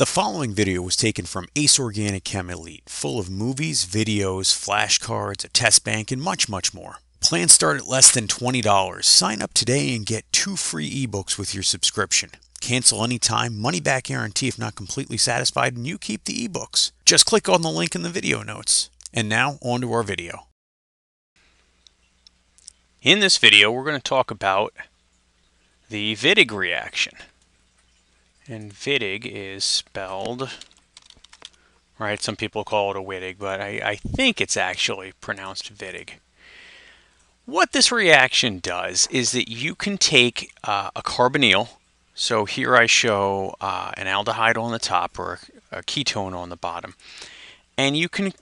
The following video was taken from Ace Organic Chem Elite, full of movies, videos, flashcards, a test bank, and much, much more. Plans start at less than $20. Sign up today and get two free ebooks with your subscription. Cancel anytime, money back guarantee if not completely satisfied, and you keep the ebooks. Just click on the link in the video notes. And now, on to our video. In this video, we're going to talk about the Wittig reaction. And Wittig is spelled, right, some people call it a Wittig, but I, I think it's actually pronounced Wittig. What this reaction does is that you can take uh, a carbonyl, so here I show uh, an aldehyde on the top or a, a ketone on the bottom, and you can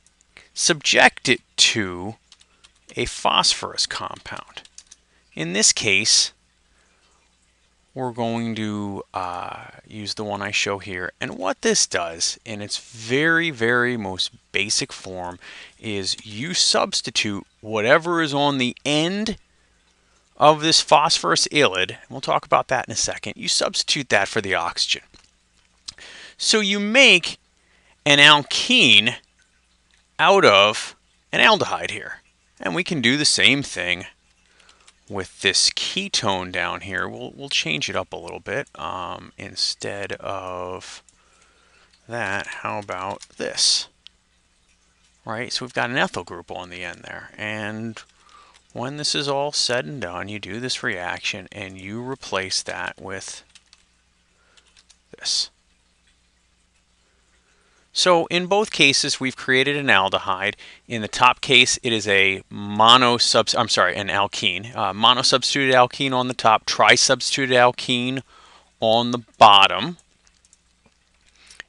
subject it to a phosphorus compound. In this case, we're going to uh, use the one I show here. And what this does in its very, very most basic form is you substitute whatever is on the end of this phosphorus ylide, and we'll talk about that in a second, you substitute that for the oxygen. So you make an alkene out of an aldehyde here. And we can do the same thing with this ketone down here, we'll, we'll change it up a little bit. Um, instead of that, how about this? Right, so we've got an ethyl group on the end there. And when this is all said and done, you do this reaction and you replace that with this. So in both cases, we've created an aldehyde. In the top case, it is a monosub. I'm sorry, an alkene. Uh, monosubstituted alkene on the top, trisubstituted alkene on the bottom.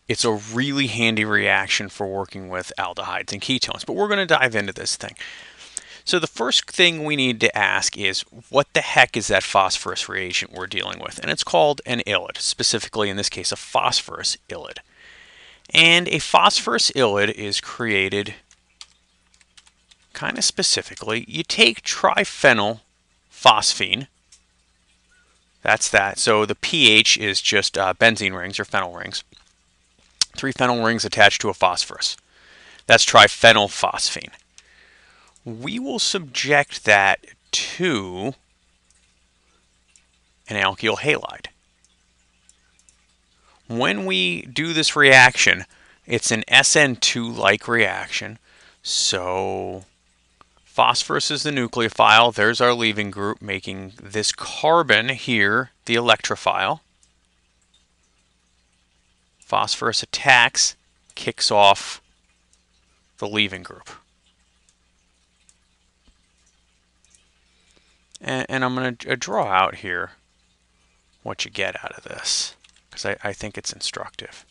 It's a really handy reaction for working with aldehydes and ketones, but we're going to dive into this thing. So the first thing we need to ask is what the heck is that phosphorus reagent we're dealing with? And it's called an ylide, specifically in this case a phosphorus ylide. And a phosphorus ylide is created kind of specifically. You take triphenyl phosphine. That's that. So the Ph is just uh, benzene rings or phenyl rings. Three phenyl rings attached to a phosphorus. That's triphenyl phosphine. We will subject that to an alkyl halide. When we do this reaction, it's an SN2-like reaction. So phosphorus is the nucleophile. There's our leaving group making this carbon here the electrophile. Phosphorus attacks, kicks off the leaving group. And, and I'm going to draw out here what you get out of this because I, I think it's instructive.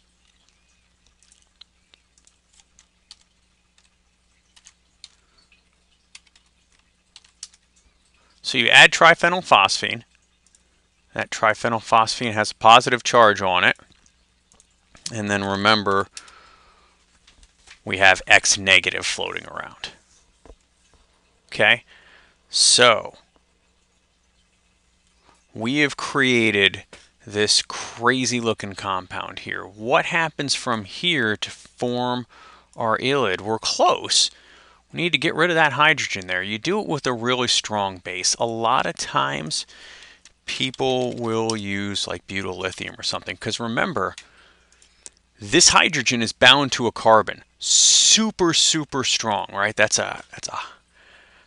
So you add triphenylphosphine. That triphenylphosphine has a positive charge on it. And then remember, we have X negative floating around. Okay, so we have created this crazy looking compound here. What happens from here to form our ylide? We're close. We need to get rid of that hydrogen there. You do it with a really strong base. A lot of times people will use like butyl lithium or something because remember this hydrogen is bound to a carbon super super strong right that's a that's a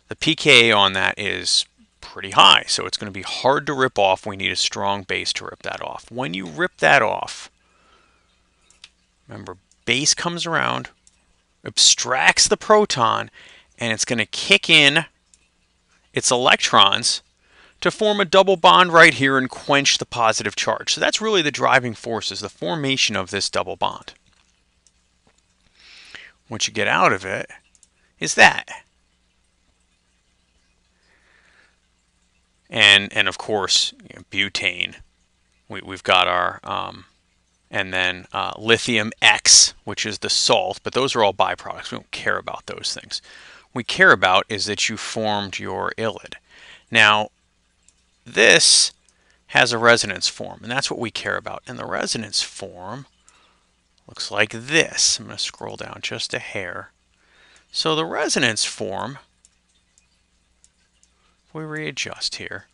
the pKa on that is pretty high. So it's going to be hard to rip off. We need a strong base to rip that off. When you rip that off, remember, base comes around, abstracts the proton, and it's going to kick in its electrons to form a double bond right here and quench the positive charge. So that's really the driving force is the formation of this double bond. What you get out of it is that. And and of course you know, butane. We, we've got our um, and then uh, lithium X, which is the salt, but those are all byproducts. We don't care about those things. What we care about is that you formed your ylide. Now, this has a resonance form, and that's what we care about. And the resonance form looks like this. I'm going to scroll down just a hair. So the resonance form, we readjust here,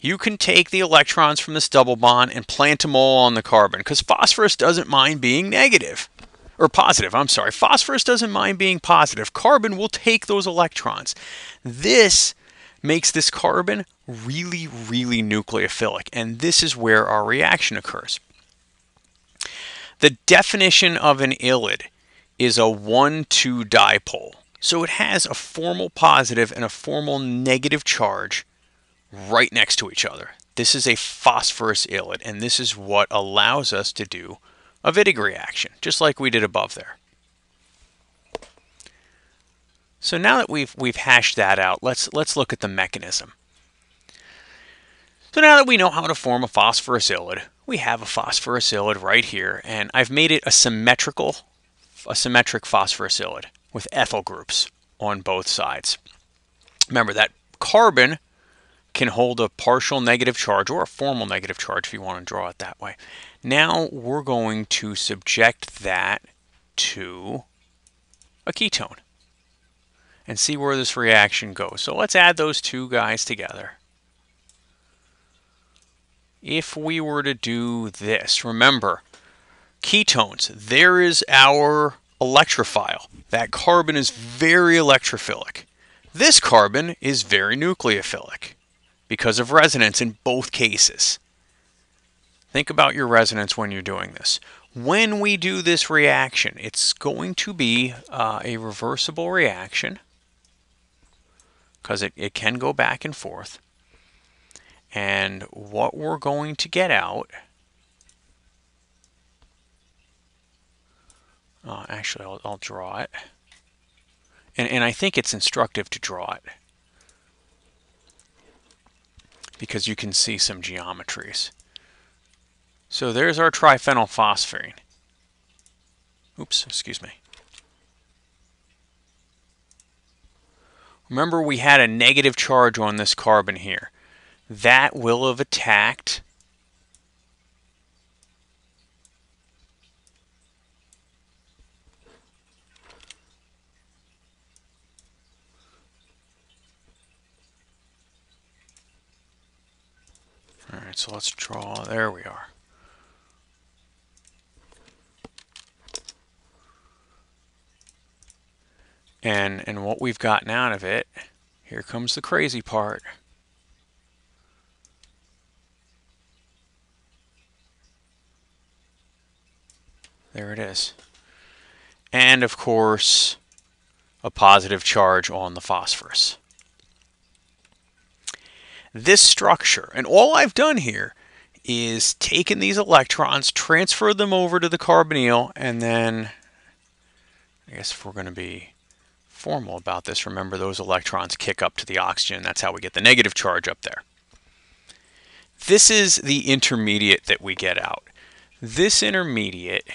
you can take the electrons from this double bond and plant them all on the carbon because phosphorus doesn't mind being negative or positive. I'm sorry. Phosphorus doesn't mind being positive. Carbon will take those electrons. This makes this carbon really, really nucleophilic, and this is where our reaction occurs. The definition of an ylide is a 1-2 dipole. So it has a formal positive and a formal negative charge right next to each other. This is a phosphorus ylide, and this is what allows us to do a Wittig reaction, just like we did above there. So now that we've we've hashed that out, let's let's look at the mechanism. So now that we know how to form a phosphorus ylide, we have a phosphorus ylide right here, and I've made it a symmetrical, a symmetric phosphorus ylide with ethyl groups on both sides. Remember that carbon can hold a partial negative charge or a formal negative charge if you want to draw it that way. Now we're going to subject that to a ketone and see where this reaction goes. So let's add those two guys together. If we were to do this, remember, ketones, there is our electrophile. That carbon is very electrophilic. This carbon is very nucleophilic because of resonance in both cases. Think about your resonance when you're doing this. When we do this reaction, it's going to be uh, a reversible reaction because it, it can go back and forth. And what we're going to get out, uh, actually I'll, I'll draw it. And, and I think it's instructive to draw it because you can see some geometries. So there's our triphenylphosphine. Oops, excuse me. Remember we had a negative charge on this carbon here. That will have attacked Alright, so let's draw, there we are. And, and what we've gotten out of it, here comes the crazy part. There it is. And of course, a positive charge on the phosphorus this structure. And all I've done here is taken these electrons, transferred them over to the carbonyl, and then I guess if we're going to be formal about this, remember those electrons kick up to the oxygen. That's how we get the negative charge up there. This is the intermediate that we get out. This intermediate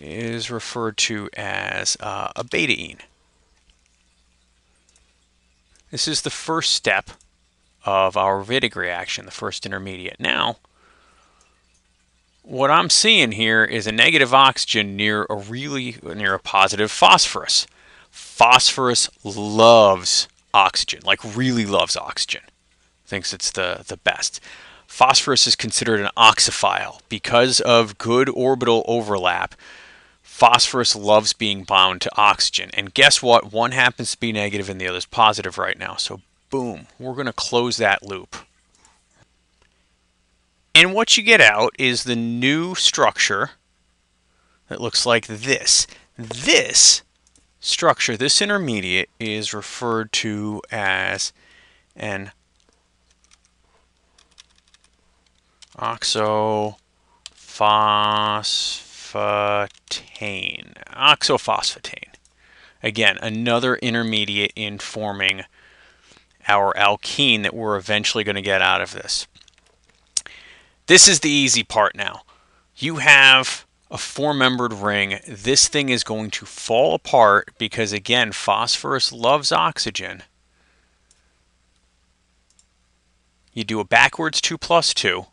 is referred to as uh, a betaine. This is the first step of our Wittig reaction, the first intermediate. Now, what I'm seeing here is a negative oxygen near a really near a positive phosphorus. Phosphorus loves oxygen, like really loves oxygen. Thinks it's the, the best. Phosphorus is considered an oxophile because of good orbital overlap. Phosphorus loves being bound to oxygen. And guess what? One happens to be negative and the other is positive right now. So boom, we're going to close that loop. And what you get out is the new structure that looks like this. This structure, this intermediate, is referred to as an oxaphosphetane. Oxaphosphetane. Again, another intermediate in forming our alkene that we're eventually going to get out of this. This is the easy part now. You have a four-membered ring. This thing is going to fall apart because, again, phosphorus loves oxygen. You do a backwards 2 plus 2.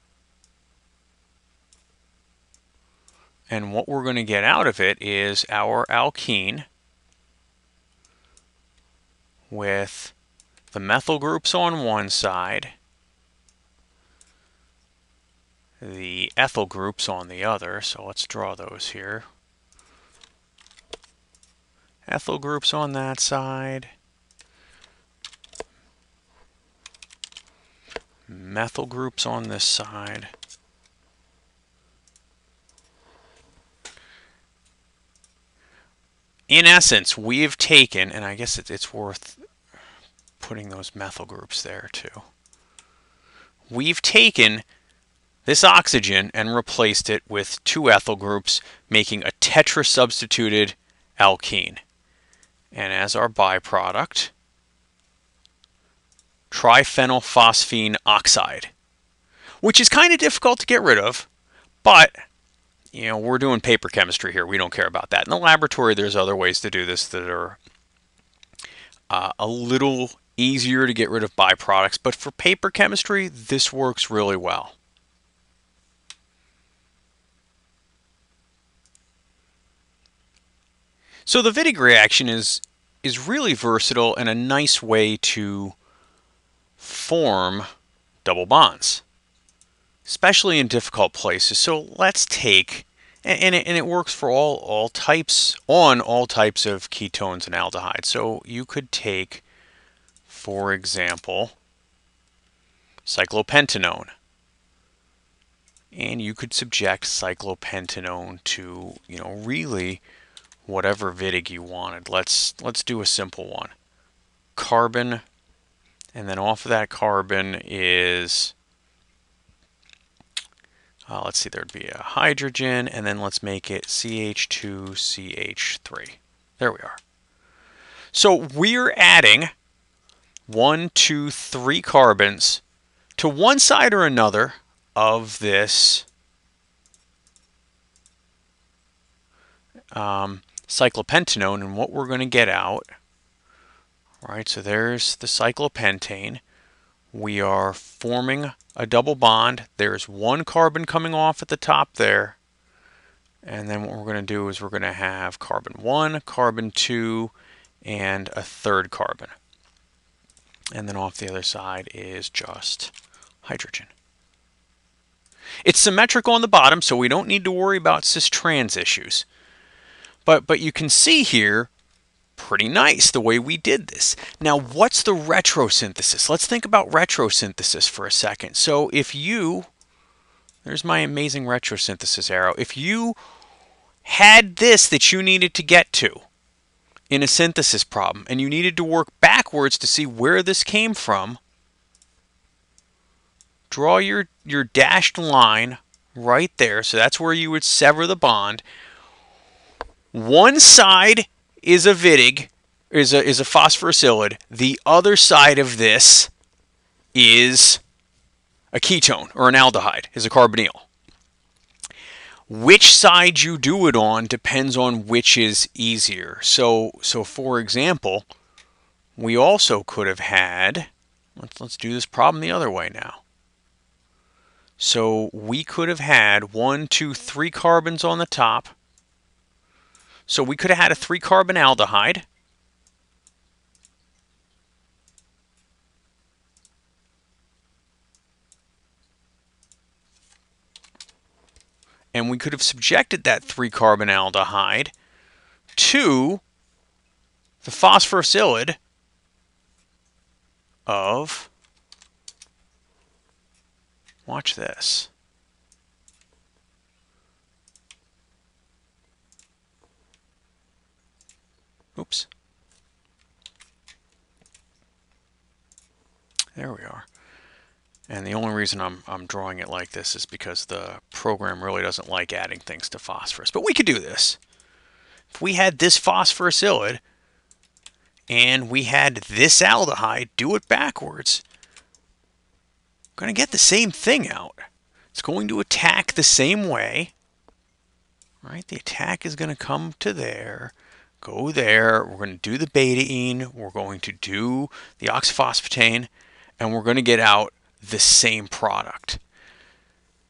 And what we're going to get out of it is our alkene with the methyl groups on one side, the ethyl groups on the other. So let's draw those here. Ethyl groups on that side. Methyl groups on this side. in essence, we've taken, and I guess it's worth putting those methyl groups there too. We've taken this oxygen and replaced it with two ethyl groups, making a tetrasubstituted alkene. And as our byproduct, triphenylphosphine oxide, which is kind of difficult to get rid of, but you know, we're doing paper chemistry here. We don't care about that. In the laboratory, there's other ways to do this that are uh, a little easier to get rid of byproducts, but for paper chemistry, this works really well. So the Wittig reaction is is really versatile and a nice way to form double bonds especially in difficult places. So let's take, and it, and it works for all, all types, on all types of ketones and aldehydes. So you could take, for example, cyclopentanone. And you could subject cyclopentanone to, you know, really whatever Wittig you wanted. Let's let's do a simple one. Carbon, and then off of that carbon is uh, let's see, there'd be a hydrogen, and then let's make it CH2CH3. There we are. So we're adding one, two, three carbons to one side or another of this um, cyclopentanone, and what we're going to get out, right, so there's the cyclopentane. We are forming a double bond. There's one carbon coming off at the top there. And then what we're going to do is we're going to have carbon 1, carbon 2, and a third carbon. And then off the other side is just hydrogen. It's symmetrical on the bottom, so we don't need to worry about cis-trans issues. But, but you can see here pretty nice the way we did this. Now, what's the retrosynthesis? Let's think about retrosynthesis for a second. So if you, there's my amazing retrosynthesis arrow, if you had this that you needed to get to in a synthesis problem and you needed to work backwards to see where this came from, draw your, your dashed line right there. So that's where you would sever the bond. One side is a Wittig, is a is a phosphorus ylide. The other side of this is a ketone or an aldehyde, is a carbonyl. Which side you do it on depends on which is easier. So so for example, we also could have had let's let's do this problem the other way now. So we could have had one, two, three carbons on the top so we could have had a three carbon aldehyde. And we could have subjected that three carbon aldehyde to the phosphorus ylide of, watch this, Oops. There we are. And the only reason I'm, I'm drawing it like this is because the program really doesn't like adding things to phosphorus. But we could do this. If we had this phosphorus phosphorusylide and we had this aldehyde, do it backwards, we're going to get the same thing out. It's going to attack the same way. Right? The attack is going to come to there go there. We're going to do the betaine. We're going to do the oxyphosphate, and we're going to get out the same product.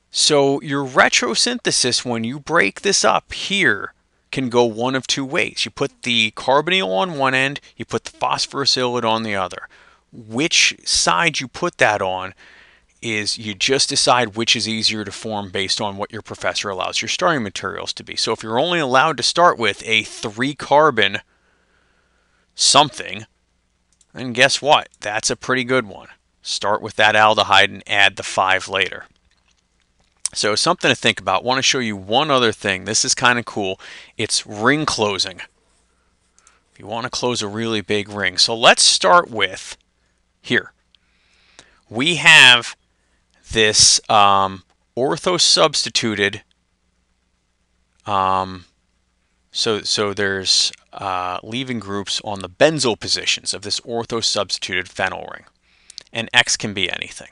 So your retrosynthesis, when you break this up here, can go one of two ways. You put the carbonyl on one end, you put the phosphorus ylide on the other. Which side you put that on is you just decide which is easier to form based on what your professor allows your starting materials to be. So if you're only allowed to start with a three carbon something, then guess what? That's a pretty good one. Start with that aldehyde and add the five later. So something to think about. want to show you one other thing. This is kind of cool. It's ring closing. If you want to close a really big ring. So let's start with here. We have this um, ortho substituted. Um, so so there's uh, leaving groups on the benzyl positions of this ortho substituted phenyl ring, and X can be anything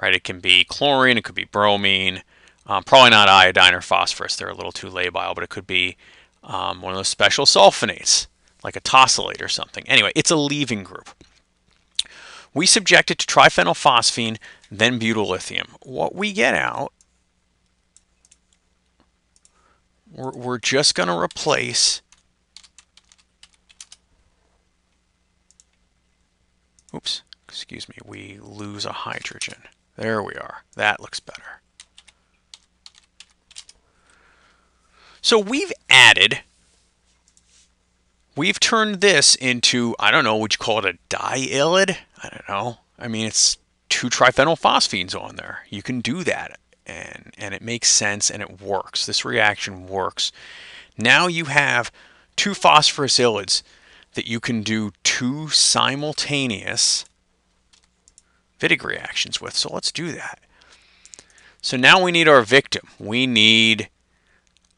right? It can be chlorine, it could be bromine, um, probably not iodine or phosphorus. They're a little too labile, but it could be um, one of those special sulfonates, like a tosylate or something. Anyway, it's a leaving group. We subject it to triphenylphosphine, then butyllithium. What we get out, we're, we're just going to replace oops, excuse me, we lose a hydrogen. There we are. That looks better. So we've added, we've turned this into, I don't know, would you call it a diylid? I don't know. I mean, it's two triphenylphosphines on there. You can do that and, and it makes sense and it works. This reaction works. Now you have two phosphorus ylids that you can do two simultaneous Wittig reactions with. So let's do that. So now we need our victim. We need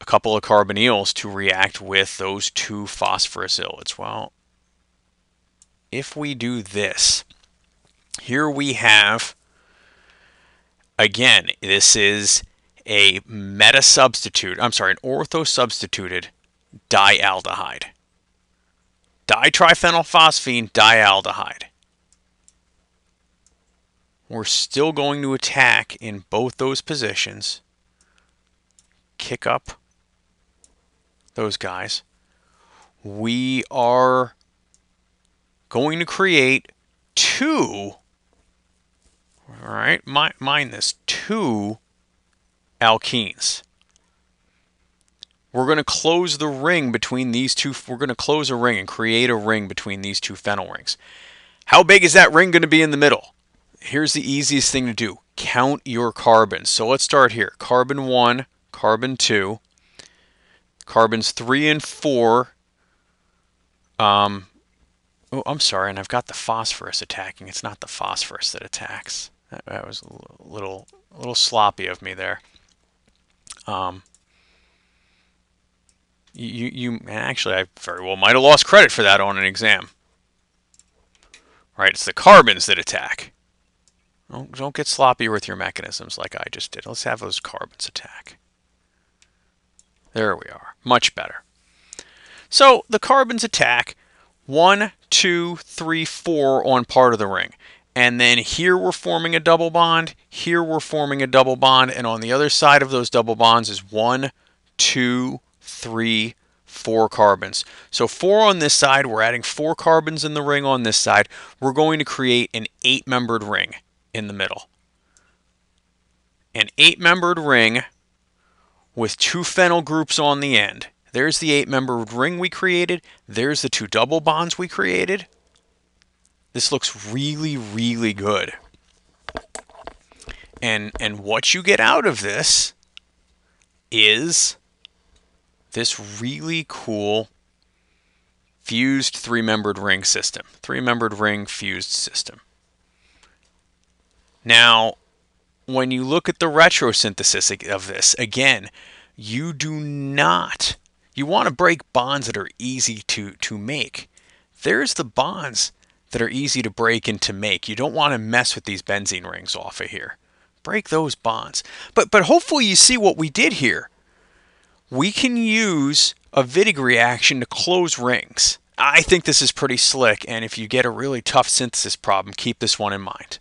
a couple of carbonyls to react with those two phosphorus ylids. Well, if we do this, here we have, again, this is a meta substitute, I'm sorry, an ortho substituted dialdehyde. Ditriphenylphosphine dialdehyde we're still going to attack in both those positions. Kick up those guys. We are going to create two, all right, mind this, two alkenes. We're going to close the ring between these two. We're going to close a ring and create a ring between these two phenyl rings. How big is that ring going to be in the middle? Here's the easiest thing to do. Count your carbons. So let's start here. Carbon 1, carbon 2, carbons 3 and 4. Um, oh, I'm sorry, and I've got the phosphorus attacking. It's not the phosphorus that attacks. That, that was a little, a little sloppy of me there. Um, you, you, actually, I very well might have lost credit for that on an exam. Right, it's the carbons that attack. Don't, don't get sloppy with your mechanisms like I just did. Let's have those carbons attack. There we are. Much better. So the carbons attack one, two, three, four on part of the ring. And then here we're forming a double bond, here we're forming a double bond, and on the other side of those double bonds is one, two, three, four carbons. So four on this side, we're adding four carbons in the ring on this side. We're going to create an eight-membered ring in the middle. An eight-membered ring with two phenyl groups on the end. There's the eight-membered ring we created. There's the two double bonds we created. This looks really, really good. And, and what you get out of this is this really cool fused three-membered ring system. Three-membered ring fused system. Now, when you look at the retrosynthesis of this, again, you do not, you want to break bonds that are easy to, to make. There's the bonds that are easy to break and to make. You don't want to mess with these benzene rings off of here. Break those bonds. But, but hopefully you see what we did here. We can use a Wittig reaction to close rings. I think this is pretty slick, and if you get a really tough synthesis problem, keep this one in mind.